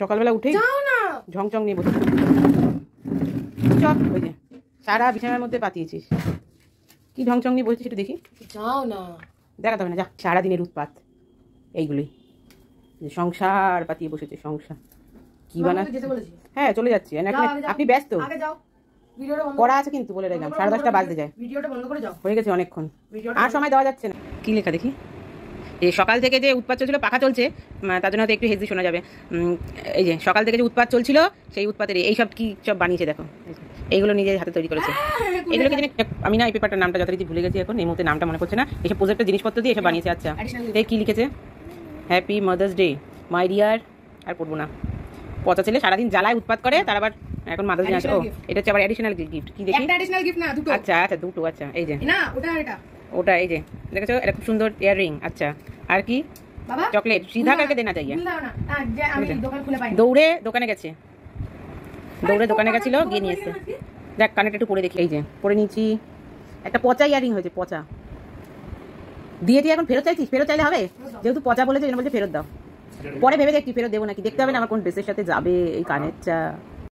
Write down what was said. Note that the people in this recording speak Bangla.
সকালবেলা উঠেই না। ঝংচং নিয়ে বসে চপ ওই যে সারা বিছানার মধ্যে পাতিয়েছিস। কি ঝংচং নিয়ে বসেছিস একটু দেখি। যাও না। দেখাতে হবে না যা সারাদিনের উৎপাত। এইগুলোই। সংসার পাতিয়ে বসেছে সংসার। কি বানা হ্যাঁ চলে যাচ্ছি। আপনি ব্যস্ত। করা আছে কিন্তু বলে রাখলাম। সাড়ে দশটা বাজতে যায়। হয়ে গেছে অনেকক্ষণ। আর সময় দেওয়া যাচ্ছে না। কি লেখা দেখি? এই সকাল থেকে যে উৎপাত চলছিল পাখা চলছে তার জন্য হয়তো একটু হেজি শোনা যাবে। এই যে সকাল থেকে যে উৎপাত চলছিল সেই উৎপাতের এই সব কি সব বানিয়েছে দেখো। এইগুলো নিজের হাতে তৈরি করেছে। এগুলোকে জিনিস আমি না এই পেপারটার নামটা যথারীতি ভুলে গেছি এখন এই মুহূর্তে নামটা মনে করছে না। এইসব প্রজেক্টের জিনিসপত্র দিয়ে এসব বানিয়েছে আচ্ছা। এই কি লিখেছে? Happy mother's day my dear আর পড়ব না। পচা ছেলে সারাদিন জ্বালায় উৎপাত করে তার আবার এখন মাদার্স ডে আছে ও এটা হচ্ছে আবার অ্যাডিশনাল গিফট কি দেখি? একটা অ্যাডিশনাল গিফট না দুটো। আচ্ছা আচ্ছা দুটো আচ্ছা এই যে। না ওটা এটা। ওটা এই যে দেখেছ? এটা খুব সুন্দর ইয়াররিং আচ্ছা। আর কি বাবা চকলেট সিধা करके देना चाहिए ভুল দাও না আহ, যে আমি বুঝলে? দোকান খুলে পাই দৌড়ে দোকানে গেছে দৌড়ে দোকানে গেছিল গিয়ে নিয়ে এসছে দেখ কানেরটা একটু পরে দেখি এই যে পরে নিয়েছি একটা পচা ইয়ারিং হয়েছে পচা দিয়ে দিয়ে এখন ফেরত চাইছিস ফেরত চাইলে হবে যেহেতু পচা বলেছে যেন বলছে ফেরত দাও পরে ভেবে দেখছি ফেরত দেবো নাকি দেখতে হবে না আমার কোন ড্রেসের সাথে যাবে এই কানেরটা